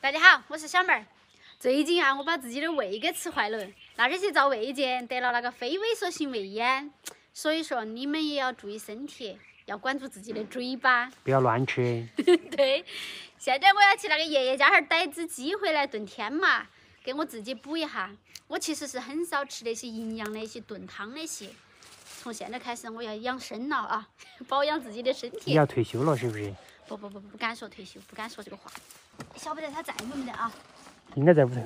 大家好，我是小妹儿。最近啊，我把自己的胃给吃坏了，那天去照胃镜，得了那个非萎缩性胃炎。所以说，你们也要注意身体，要管住自己的嘴巴，不要乱吃。对，现在我要去那个爷爷家哈儿逮只鸡回来炖天麻，给我自己补一下。我其实是很少吃那些营养的一些炖汤那些。从现在开始，我要养生了啊，保养自己的身体。你要退休了是不是？不不不不，不敢说退休，不敢说这个话。晓不得他在不没得啊？应该在屋头。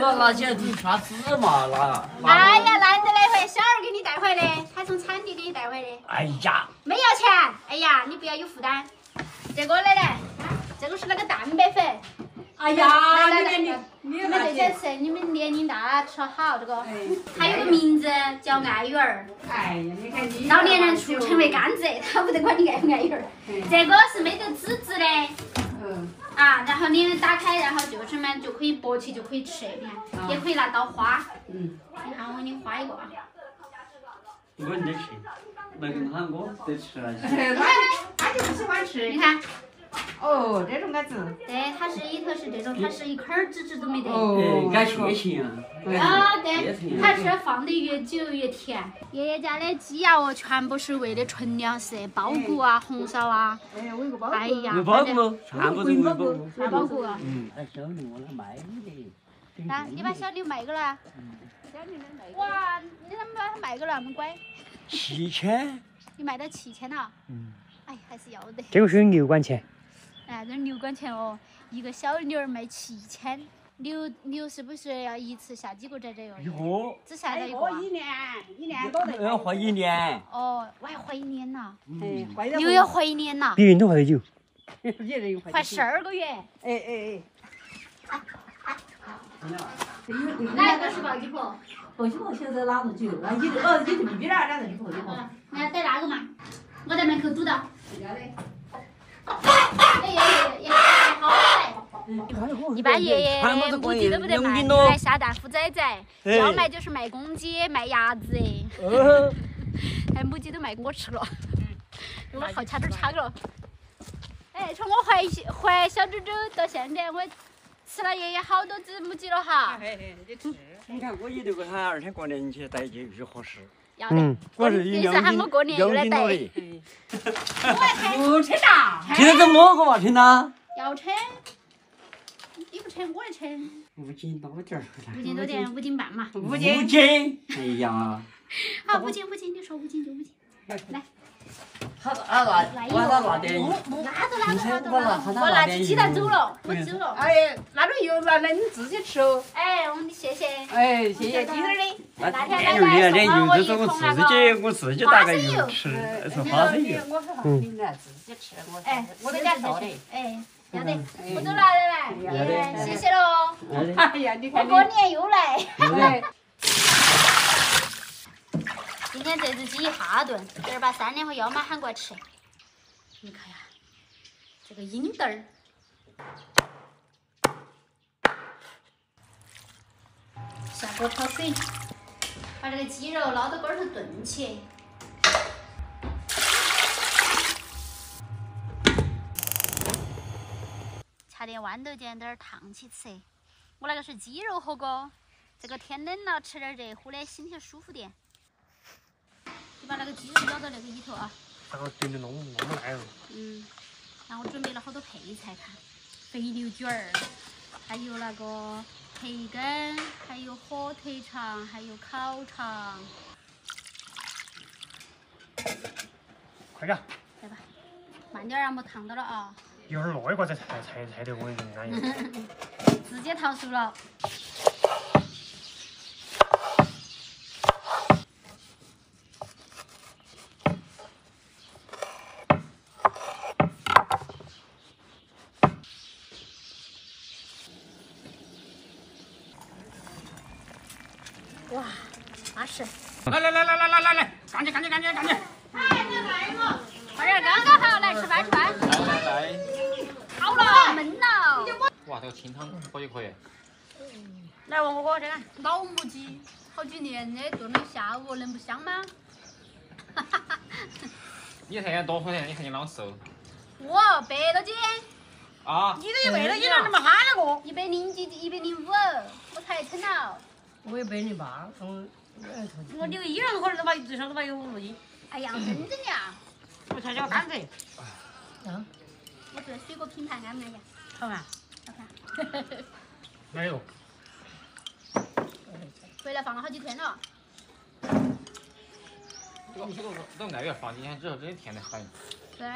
那拿起来煮啥子嘛？拿哎呀，难得来回，小儿给你带回的，他从产地给你带回的。哎呀，没要钱。哎呀，你不要有负担。这个奶奶，这个是那个蛋白粉。哎呀，来来来，你们这些吃，你们年龄大吃好这个。它有个名字叫爱玉儿。哎呀，你看你老年人俗称为甘蔗，他不得管你爱不爱玉儿。这个是没得籽籽的。嗯，啊，然后你打开，然后就是嘛，就可以剥起就可以吃，你看，也可以拿刀划。嗯，你看，我给你划一个啊。我你得吃，那个喊我得吃 那些。他他就不喜欢吃。你看，哦，这种杆子。对，它是里头是这种，它是一颗儿籽籽都没得。哦哎，感啊。啊，对，它是放的越久越甜。爷爷家的鸡鸭哦，全部是喂的纯粮食，苞谷啊、红烧啊。哎，我有个包哎呀，喂包谷，全部都喂包谷。喂包谷。嗯，哎，小牛我来卖你的。那你把小牛卖给了？哇，你怎么把它卖给了那么乖？七千。你卖到七千了？嗯。哎，还是要得。这个是牛管钱。哎，这六管钱哦，一个小牛儿卖七千。牛牛是不是要一次下几个崽崽哟？一个。只下了一个。一年，一年多得。要怀一年。哦，我还怀一年呐。哎，活一牛要怀一年呐。比人都活得久。别人活十二个月。哎哎哎。哪一个是暴鸡婆？暴鸡婆现在哪个久？那你这哦，你这边儿两个是暴鸡婆。嗯，那带那个嘛？我在门口堵到。要得。哎 一般爷爷的目的都不得卖，来下蛋孵崽崽，要卖就是卖公鸡、卖鸭子。哎，母鸡都卖给我吃了，我好掐点掐了。哎，从我怀怀小猪猪到现在，我吃了爷爷好多只母鸡了哈。哎哎，你吃。你看我一留个喊二天过年去带去鱼合适。要得。我是意思喊我过年又来带。不称呐。现在怎么个嘛称呐？要称。你不称，我来称。五斤多点儿。五斤多点，五斤半嘛。五斤。五斤。哎呀。好，五斤五斤，你说五斤就五斤。来。他啊拿，我他拿点。拿着拿着拿着，我拿起鸡蛋走了，我走了。哎，那种油拿来你自己吃哦。哎，我们谢谢。哎，谢谢，滴点儿的。那天油的那油就是我自己，我自己打个油吃，是花生油。嗯。自己吃，我哎，我在家做的。哎，要得，我走了，来来，谢谢喽。哎呀，你看我过年又来。今天这只鸡一下炖，今儿把三娘和幺妈喊过来吃。你看呀，这个鹰蛋儿，下锅焯水，把这个鸡肉捞到锅头炖起。掐点豌豆尖点儿烫起吃。我那个是鸡肉火锅，这个天冷了吃点热乎的，心情舒服点。就把那个鸡肉舀到那个里头啊。这个炖的弄那么烂哦。嗯。然后我准备了好多配菜，看，肥牛卷儿，还有那个培根，还有火腿肠，还有烤肠。快点。来吧，慢点啊，莫烫到了啊。一会儿落一个再菜菜菜的，我跟你讲。直接烫熟了。哇，巴适！来来来来来来来来，赶紧赶紧赶紧赶紧！哎，你来嘛！快点，刚刚好，来吃饭吃饭。来来。好了，闷了。哇，这个清汤可以可以。来王哥哥这个老母鸡，好几年的炖的下午，能不香吗？哈哈哈。你看见多少钱？你看你啷瘦？我百多斤，啊，你这一百多斤了，那么喊那个？一百零几，一百零五，我才称了。我一百零八，我我留一样可能都把最少都把有五六斤，哎呀，真正的呀！我才叫干子，我这水果品牌安不安呀？好看。好看。没有？回来放了好几天了。这个这个这个爱月放几天之后，真的甜得很。对。